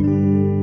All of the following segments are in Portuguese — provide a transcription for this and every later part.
Música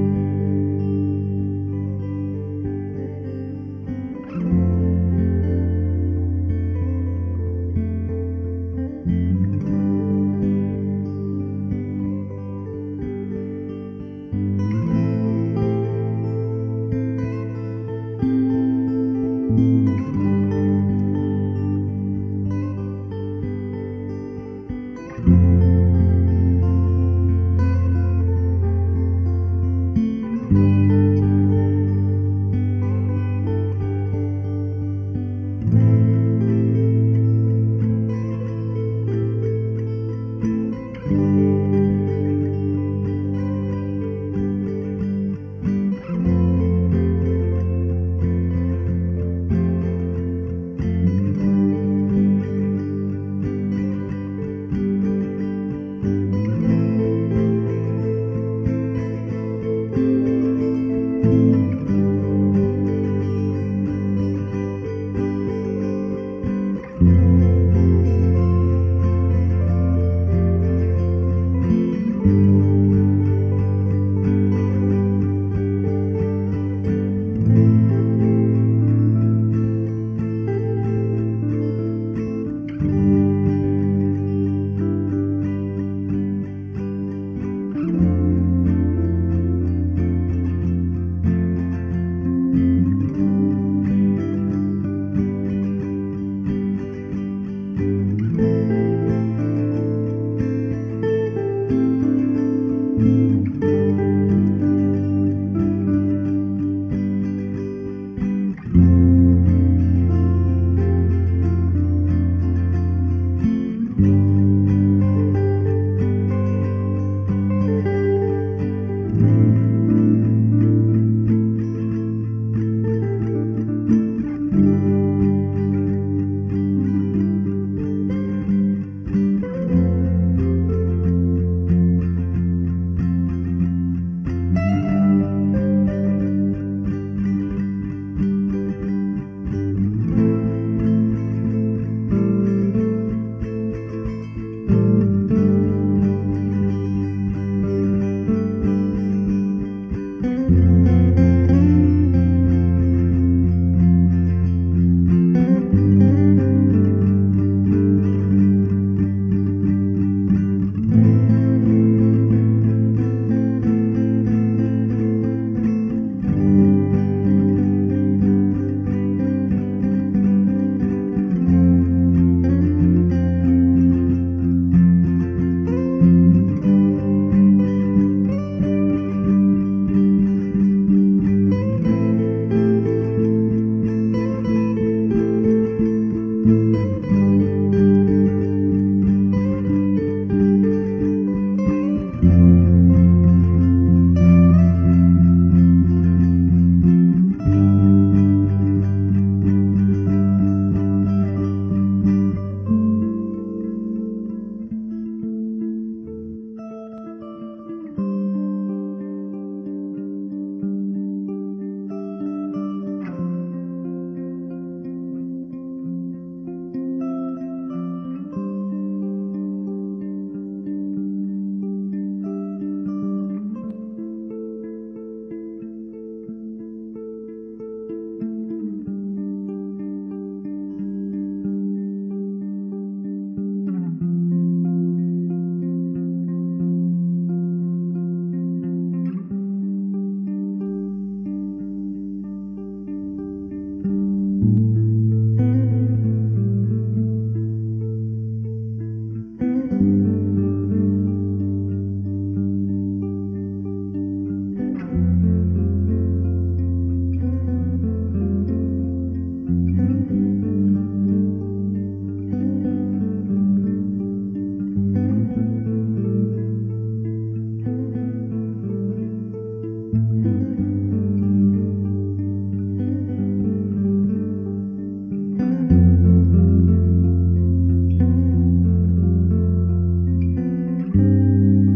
Música